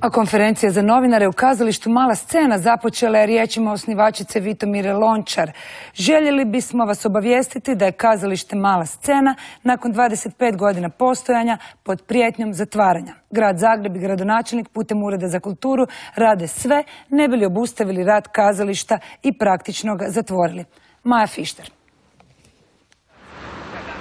A konferencija za novinare u kazalištu Mala scena započela je riječima osnivačice Vitomire Lončar. Željeli bismo vas obavijestiti da je kazalište Mala scena nakon 25 godina postojanja pod prijetnjom zatvaranja. Grad Zagreb i gradonačelnik putem Ureda za kulturu rade sve ne bi li obustavili rad kazališta i praktično ga zatvorili. Maja Fišter.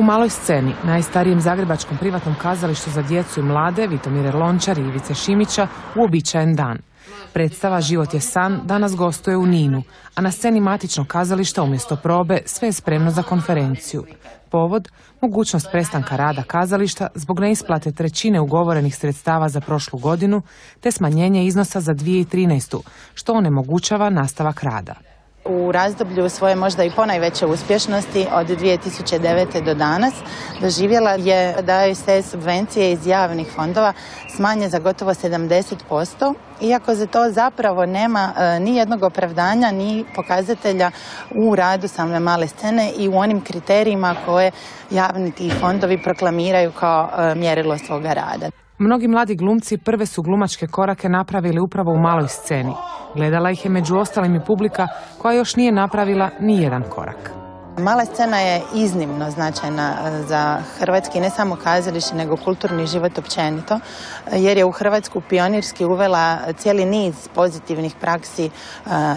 U maloj sceni, najstarijem zagrebačkom privatnom kazalištu za djecu i mlade, Vitomire Lončar i Ivice Šimića, uobičajen dan. Predstava Život je san danas gostuje u Ninu, a na sceni matičnog kazališta umjesto probe sve je spremno za konferenciju. Povod, mogućnost prestanka rada kazališta zbog neisplate trećine ugovorenih sredstava za prošlu godinu, te smanjenje iznosa za 2013. što onemogućava nastavak rada. U razdoblju svoje možda i ponajveće uspješnosti od 2009. do danas doživjela je da je se subvencije iz javnih fondova smanje za gotovo 70%, iako za to zapravo nema e, ni jednog opravdanja ni pokazatelja u radu same male scene i u onim kriterijima koje javni ti fondovi proklamiraju kao e, mjerilo svoga rada. Mnogi mladi glumci prve su glumačke korake napravili upravo u maloj sceni. Gledala ih je među ostalim i publika koja još nije napravila ni jedan korak. Mala scena je iznimno značajna e, za hrvatski, ne samo kazalište, nego kulturni život općenito, jer je u Hrvatsku pionirski uvela cijeli niz pozitivnih praksi e,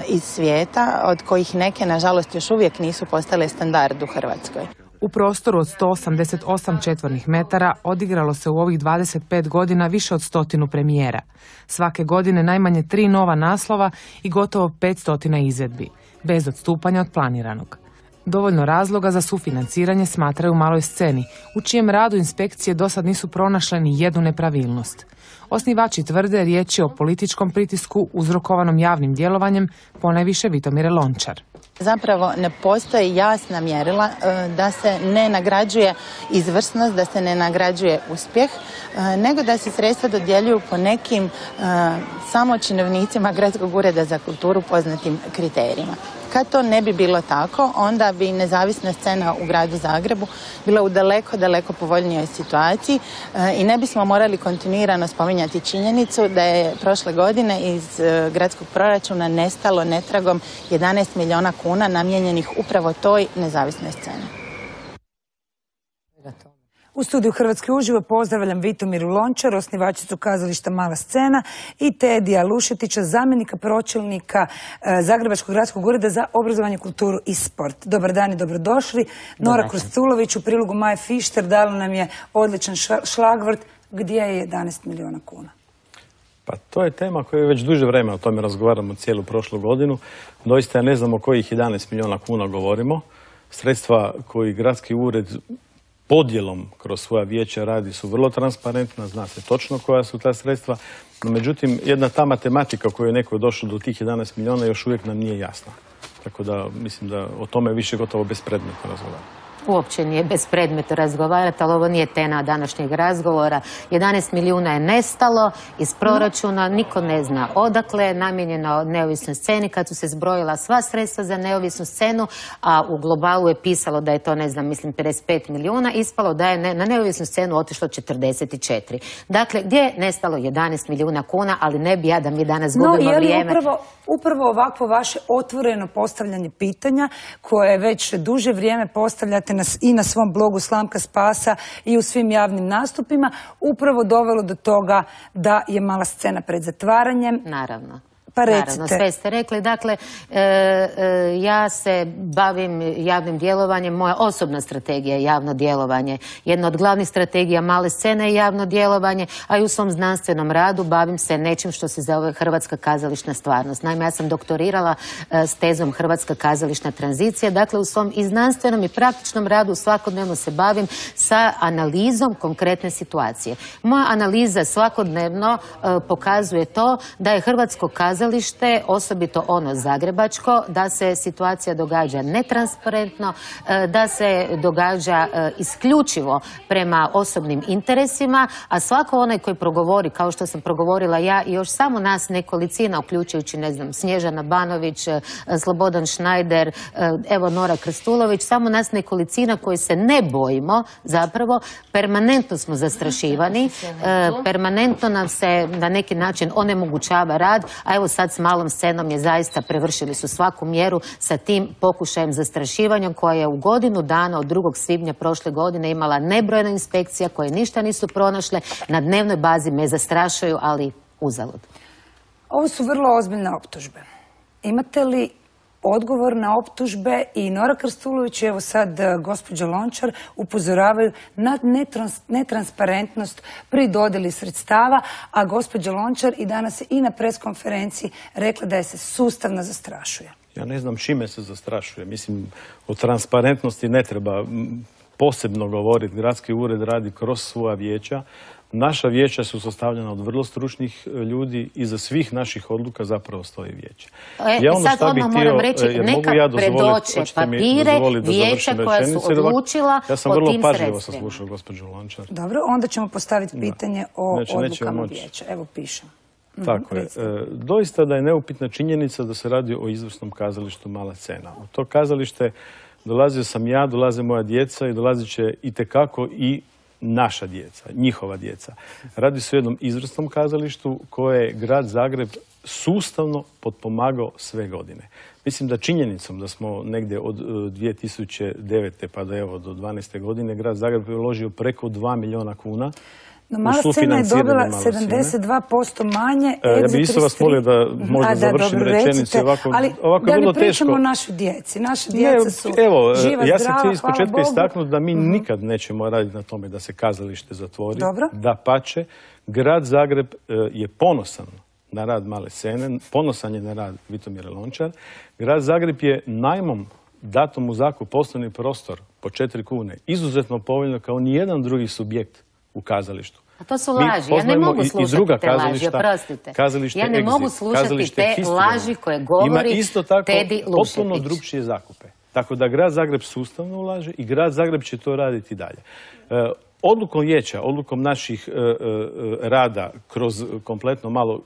iz svijeta, od kojih neke, nažalost, još uvijek nisu postale standard u Hrvatskoj. U prostoru od 188 četvornih metara odigralo se u ovih 25 godina više od stotinu premijera. Svake godine najmanje tri nova naslova i gotovo 500 izvedbi, bez odstupanja od planiranog. Dovoljno razloga za sufinanciranje smatraju maloj sceni, u čijem radu inspekcije do sad nisu pronašle ni jednu nepravilnost. Osnivači tvrde riječ je o političkom pritisku uzrokovanom javnim djelovanjem, ponajviše Vitomire Lončar. Zapravo ne postoji jasna mjerila e, da se ne nagrađuje izvrsnost, da se ne nagrađuje uspjeh, e, nego da se sredstva dodjeljuju po nekim e, samo činovnicima Gradskog ureda za kulturu poznatim kriterijima. Kad to ne bi bilo tako, onda bi nezavisna scena u gradu Zagrebu bila u daleko, daleko povoljnijoj situaciji e, i ne bismo morali kontinuirano spominjati činjenicu da je prošle godine iz e, gradskog proračuna nestalo netragom 11 milijuna kuna namijenjenih upravo toj nezavisnoj sceni. U studiju Hrvatske uživo pozdravljam Vitomiru Lončar, osnivačicu kazališta Mala scena i Tedija Lušetića, zamjenika pročelnika e, Zagrebačkog gradskog ureda za obrazovanje, kulturu i sport. Dobar dan i dobrodošli. Nora Krstulović u prilogu Maje Fišter dala nam je odličan šlagvrt gdje je 11 milijuna kuna. Pa to je tema koju već duže vreme o tome razgovaramo cijelu prošlu godinu. Doista ja ne znam o kojih 11 milijuna kuna govorimo. Sredstva koji gradski ured podjelom kroz svoja vijeća radi su vrlo transparentna, zna se točno koja su ta sredstva, no međutim jedna ta matematika koju je neko došao do tih 11 milijuna još uvijek nam nije jasna. Tako da mislim da o tome više gotovo bespredmetno razgovaramo uopće nije bez predmeta razgovarati, ali ovo nije tema današnjeg razgovora. 11 milijuna je nestalo iz proračuna, niko ne zna odakle je namijenjeno neovisnoj sceni kad su se zbrojila sva sredstva za neovisnu scenu, a u globalu je pisalo da je to, ne znam, mislim 55 milijuna, ispalo da je na neovisnu scenu otišlo 44. Dakle, gdje je nestalo 11 milijuna kuna, ali ne bi ja da mi danas gubimo no, vrijeme. Upravo, upravo ovakvo vaše otvoreno postavljanje pitanja koje već duže vrijeme postavljate i na svom blogu Slamka Spasa i u svim javnim nastupima upravo dovelo do toga da je mala scena pred zatvaranjem. Naravno. Pa Naravno, sve ste rekli. Dakle, e, e, ja se bavim javnim djelovanjem. Moja osobna strategija je javno djelovanje. Jedna od glavnih strategija male scene je javno djelovanje, a i u svom znanstvenom radu bavim se nečim što se zove Hrvatska kazališna stvarnost. Naime, ja sam doktorirala e, s tezom Hrvatska kazališna tranzicija. Dakle, u svom i znanstvenom i praktičnom radu svakodnevno se bavim sa analizom konkretne situacije. Moja analiza svakodnevno pokazuje to da je Hrvatsko kazalište kazalište, osobito ono zagrebačko, da se situacija događa netransparentno, e, da se događa e, isključivo prema osobnim interesima, a svako onaj koji progovori, kao što sam progovorila ja i još samo nas nekolicina, uključujući, ne znam, Snježana Banović, e, Slobodan Šnajder, evo Nora Krstulović, samo nas nekolicina koji se ne bojimo, zapravo, permanentno smo zastrašivani, permanentno nam se na neki način onemogućava rad, a evo sad s malom scenom je zaista prevršili su svaku mjeru sa tim pokušajem zastrašivanja koja je u godinu dana od 2. svibnja prošle godine imala nebrojena inspekcija koje ništa nisu pronašle. Na dnevnoj bazi me zastrašuju, ali uzalud. Ovo su vrlo ozbiljne optužbe. Imate li odgovor na optužbe i Nora Krstulović i evo sad e, gospođa Lončar upozoravaju na netransparentnost pri dodjeli sredstava, a gospođa Lončar i danas je i na preskonferenciji rekla da je se sustavno zastrašuje. Ja ne znam čime se zastrašuje. Mislim, o transparentnosti ne treba posebno govoriti. Gradski ured radi kroz svoja vijeća. Naša vijeća su sastavljena od vrlo stručnih e, ljudi i za svih naših odluka zapravo stoji vijeće. E, ja ono sad odmah moram reći, e, neka ja predoće papire vijeća koja su odlučila Ja sam vrlo pažljivo saslušao gospođu Lančar. Dobro, onda ćemo postaviti pitanje o znači, odlukama vijeća. Evo pišem. Mhm, Tako je. doista da je neupitna činjenica da se radi o izvrsnom kazalištu Mala cena. U to kazalište dolazio sam ja, dolaze moja djeca i dolazit će i tekako i naša djeca, njihova djeca. Radi se o jednom izvrsnom kazalištu koje je grad Zagreb sustavno potpomagao sve godine. Mislim da činjenicom da smo negdje od 2009. E, pa do evo do 12. godine grad Zagreb je uložio preko 2 milijuna kuna no, mala scena je dobila 72% manje. E, ja bih isto vas molio da možda završim rečenicu. Ovako, ali ovako da li pričamo o našoj djeci? Naše djeca su evo, živa, ja sam htio iz početka istaknuti da mi mhm. nikad nećemo raditi na tome da se kazalište zatvori. Dobro. Da pače, grad Zagreb e, je ponosan na rad male scene, ponosan je na rad Vitomira Lončar. Grad Zagreb je najmom datom u zakup poslovni prostor po četiri kune izuzetno povoljno kao nijedan drugi subjekt u kazalištu. A to su laži. Ja ne mogu slušati te laži, oprostite. Ja ne mogu slušati te laži koje govori Ima isto tako potpuno drugčije zakupe. Tako da grad Zagreb sustavno ulaže i grad Zagreb će to raditi dalje. E, odlukom vijeća, odlukom naših e, e, rada kroz kompletno malo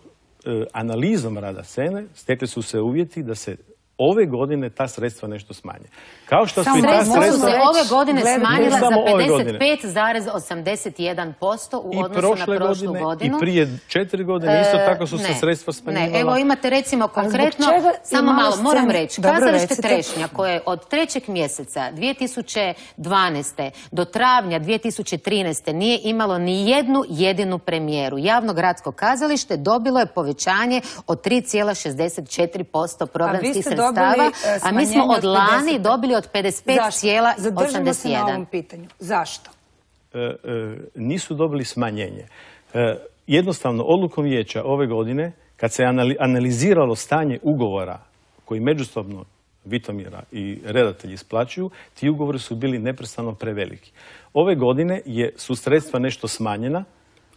analizom rada scene, stekli su se uvjeti da se ove godine ta sredstva nešto smanje. Kao što su i ta sredstva... se ove godine smanjila za 55,81% u odnosu na prošlu godinu. I prije četiri godine isto tako su se sredstva smanjivala. Ne, evo imate recimo konkretno, samo malo, moram reći, kazalište Trešnja koje od trećeg mjeseca 2012. do travnja 2013. nije imalo ni jednu jedinu premijeru. Javno gradsko kazalište dobilo je povećanje od 3,64% programskih sredstava sredstava, e, a mi smo od lani dobili od 55,81. Zadržimo se na ovom pitanju. Zašto? E, e, nisu dobili smanjenje. jednostavno, odlukom vijeća ove godine, kad se analiziralo stanje ugovora koji međusobno Vitomira i redatelji isplaćuju, ti ugovori su bili neprestano preveliki. Ove godine je, su sredstva nešto smanjena,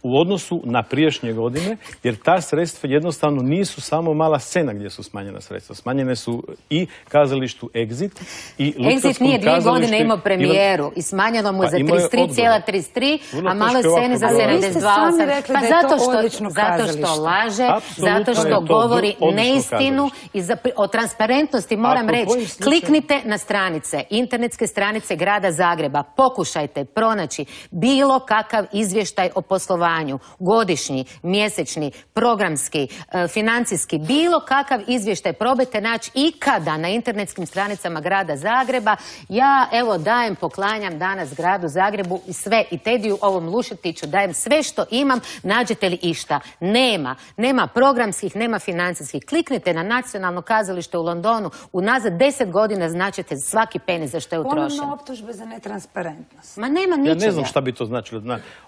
u odnosu na priješnje godine, jer ta sredstva jednostavno nisu samo mala scena gdje su smanjena sredstva. Smanjene su i kazalištu Exit i Exit nije dvije godine imao premijeru i smanjeno mu je pa za 33,33, a malo sceni za 72. Pa zato što, zato što laže, zato što govori neistinu i o transparentnosti moram reći. Kliknite na stranice, internetske stranice grada Zagreba, pokušajte pronaći bilo kakav izvještaj o poslovanju godišnji, mjesečni, programski, e, financijski, bilo kakav izvještaj probajte naći ikada na internetskim stranicama grada Zagreba. Ja evo dajem, poklanjam danas gradu Zagrebu i sve i Tediju ovom Lušetiću dajem sve što imam, nađete li išta? Nema. Nema programskih, nema financijskih. Kliknite na nacionalno kazalište u Londonu. Unazad deset godina značite svaki peni za što je utrošen. Ponovno optužbe za netransparentnost. Ma nema ničega. Ja ne znam šta bi to značilo.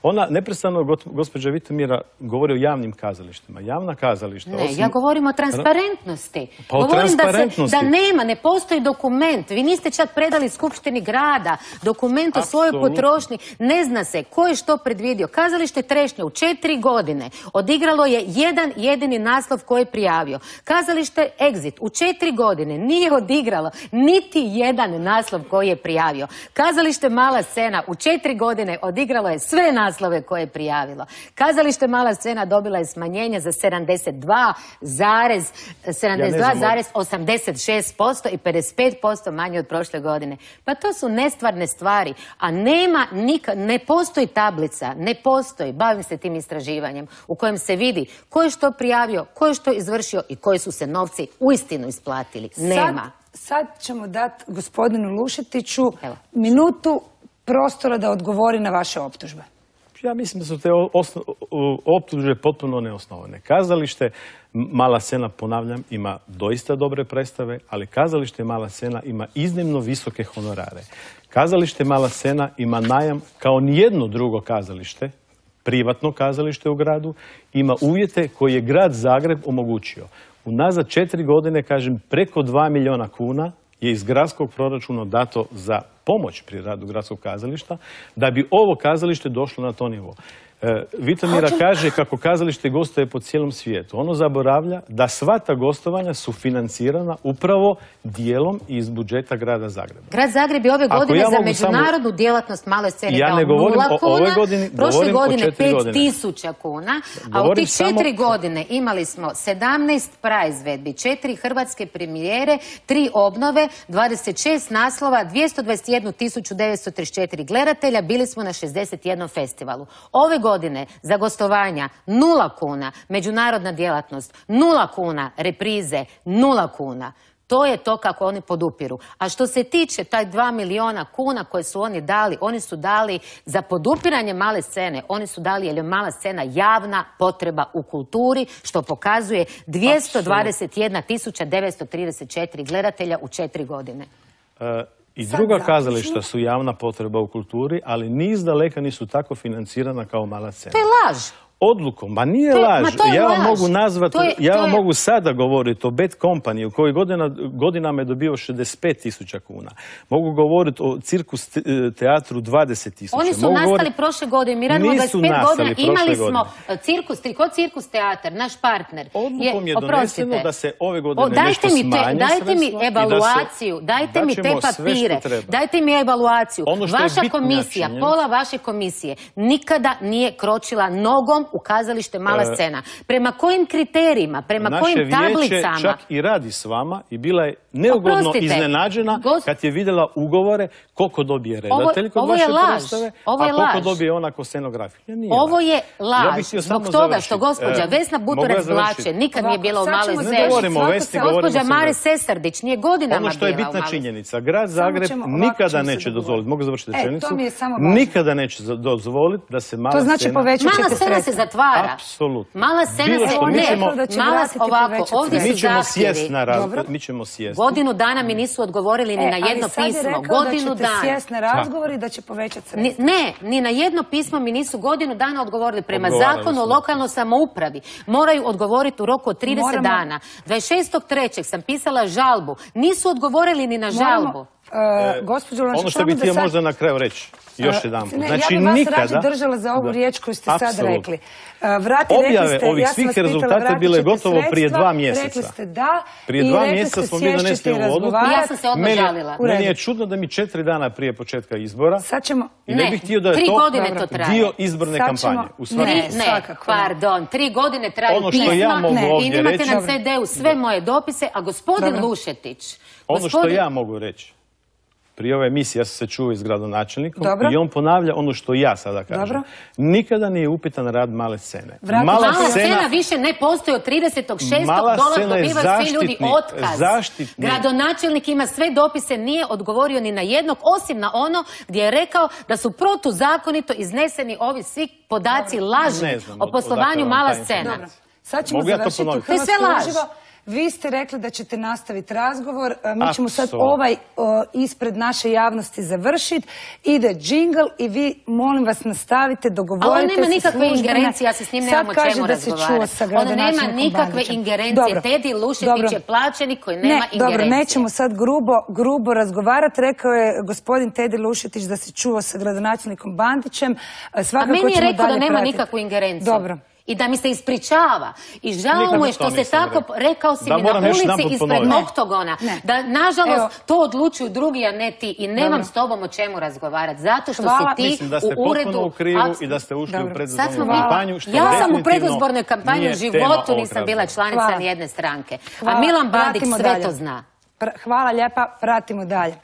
Ona neprestano gospođa Vitomira govori o javnim kazalištima. Javna kazališta... Ne, osim- ja govorim o transparentnosti. Pa o govorim da, se, transparentnosti. da nema, ne postoji dokument. Vi niste čak predali Skupštini grada dokument o svojoj potrošnji. Ne zna se ko je što predvidio. Kazalište Trešnje u četiri godine odigralo je jedan jedini naslov koji je prijavio. Kazalište Exit u četiri godine nije odigralo niti jedan naslov koji je prijavio. Kazalište Mala scena u četiri godine odigralo je sve naslove koje je prijavilo. Kazalište Mala scena dobila je smanjenje za 72 zarez, 72,86% i 55% manje od prošle godine. Pa to su nestvarne stvari, a nema nika, ne postoji tablica, ne postoji, bavim se tim istraživanjem u kojem se vidi ko je što prijavio, ko je što izvršio i koji su se novci uistinu isplatili. Nema. Sad, sad ćemo dati gospodinu Lušetiću Evo. minutu prostora da odgovori na vaše optužbe. Ja mislim da su te optužbe potpuno neosnovane. Kazalište Mala scena, ponavljam, ima doista dobre predstave, ali kazalište Mala scena ima iznimno visoke honorare. Kazalište Mala scena ima najam kao nijedno drugo kazalište, privatno kazalište u gradu, ima uvjete koje je grad Zagreb omogućio. Unazad četiri godine, kažem, preko dva milijuna kuna je iz gradskog proračuna dato za pomoć pri radu gradskog kazališta, da bi ovo kazalište došlo na to nivo. E, Vitomira kaže kako kazalište gostuje po cijelom svijetu. Ono zaboravlja da sva ta gostovanja su financirana upravo dijelom iz budžeta grada Zagreba. Grad Zagreb je ove godine ja za samo- međunarodnu djelatnost male scene Ja dao ne govorim nula kuna, prošle godine godine. tisuća kuna, a u tih četiri samo- godine imali smo 17 praizvedbi, četiri hrvatske premijere, tri obnove, 26 naslova, 221 934 gledatelja, bili smo na 61 festivalu. Ove godine za gostovanja nula kuna, međunarodna djelatnost, nula kuna, reprize, nula kuna. To je to kako oni podupiru. A što se tiče taj 2 miliona kuna koje su oni dali, oni su dali za podupiranje male scene, oni su dali jer je mala scena javna potreba u kulturi, što pokazuje 221 934 gledatelja u četiri godine. E, I Sad druga kazališta su javna potreba u kulturi, ali niz daleka nisu tako financirana kao mala scena. To je laž. Odlukom, ma nije To je- laž. ma to je ja vam laž. mogu nazvati, To je- ja vam je- mogu sada govoriti o Bad Company u kojoj godina, godinama je dobio 65 tisuća kuna. Mogu govoriti o cirkus te- teatru 20 tisuća. Oni su Mogu nastali govoriti- prošle godine. Mi radimo Nisu 25 nastali godina. Imali smo e, cirkus, triko cirkus teatar, naš partner. Odlukom je oprostite. doneseno da se ove godine O, dajte nešto mi te- smanje Dajte mi da se- evaluaciju, dajte mi te papire, dajte mi evaluaciju. Ono je Vaša komisija, pola vaše komisije, nikada nije kročila nogom u kazalište Mala E, scena. Prema kojim kriterijima, prema Naše kojim vijeće tablicama? čak i radi s vama i bila je neugodno Oprostite, iznenađena kad je vidjela ugovore koliko dobije redatelj kod vaše predstave, a koliko dobije ona ko scenografija. Nije Ovo je laž. Ja Zbog samo toga završiti. što gospođa E, Vesna Butorac? Blače nikad nije bila u maloj sceni. završiti. Ne govorimo o Svako Vesni, se- govorimo Gospođa Mare Sesardić nije godinama Ono što je bila bitna činjenica, grad Zagreb nikada neće dozvoliti, mogu završiti E, rečenicu, nikada neće dozvoliti da se mala To znači scena... povećat Mala ćete scena se sredstva. Zatvara. Apsolutno. Mala scena se ne. ćemo- Mala ovako, ovdje su Mi ćemo zahtjevi. Mi ćemo sjest. Godinu dana mi nisu odgovorili ni E, na jedno ali sad je pismo. rekao Godinu da ćete dana. sjest na razgovor i da će povećati sredstva. ne, ni na jedno pismo mi nisu godinu dana odgovorili. Prema zakonu o lokalnoj samoupravi moraju odgovoriti u roku od 30 Moramo- dana. 26.3. sam pisala žalbu. Nisu odgovorili ni na žalbu. Moramo, e, gospođo Lončar, Ono što bih htio sad- možda na kraju reći, još E, jedan put. Znači ja bih vas nikada... rađe držala za ovu riječ koju ste sad rekli. E, Objave ste, ovih ja svih rezultata bile gotovo prije dva mjeseca. Rekli ste da. Prije i dva mjeseca smo mi donesli ovu odluku. Ja sam se odmah Meni, žalila. Meni je čudno da mi četiri dana prije početka izbora Sad ćemo... i ne, Ne, bih htio da je tri to godine to traje. dio izborne ćemo- kampanje. U svakom Ne, ne, svakako pardon, tri godine traju Ono što pisma ja i imate na CD-u sve moje dopise, a gospodin. Lušetić... Ono što ja mogu reći, prije ove emisije ja sam se čuo s gradonačelnikom Dobro. i on ponavlja ono što ja sada kažem. Dobro. Nikada nije upitan rad male scene. Mala Mala scena, više ne postoji od 36. Mala dolaz scena je dobivaju svi ljudi otkaz. zaštitni. Gradonačelnik ima sve dopise, nije odgovorio ni na jednog, osim na ono gdje je rekao da su protuzakonito izneseni ovi svi podaci lažni o poslovanju mala scena. Sad ćemo Mogu završiti? To je sve Hrvatskoj laž. uživo. Vi ste rekli da ćete nastaviti razgovor. E, Mi ćemo sad ovaj o, ispred naše javnosti završiti. Ide džingl i vi, molim vas, nastavite, dogovorite Ali on nema se nikakve ingerencije, ja se s njim Sad nemam o kaže čemu da se čuo razgovarati. sa On nema nikakve ingerencije. Dobro, Tedi Lušetić dobro. je plaćenik koji nema ne, dobro, ingerencije. nećemo sad grubo, grubo razgovarati. Rekao je gospodin Tedi Lušetić da se čuo sa gradonačelnikom Bandićem. E, A Svakako meni je ćemo rekao da nema nikakvu ingerenciju. Dobro. I da mi se ispričava. I žao mu je to što se tako, rekao. rekao si Da, mi na ulici ispred oktogona. Ne. Da, nažalost, Evo. to odlučuju drugi, a ne ti. I nemam Dobro. s tobom o čemu razgovarati. Zato što Hvala. si ti Mislim da ste u uredu... u krivu i da ste ušli Dobro. u predizbornu kampanju. što ja sam u predizbornoj kampanji u životu nisam bila članica Hvala. nijedne stranke. Hvala. A Milan Bandić sve dalje. to zna. Hvala lijepa, pratimo dalje.